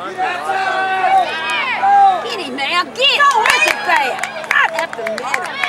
Get him now, get him, make it fast, right after the middle.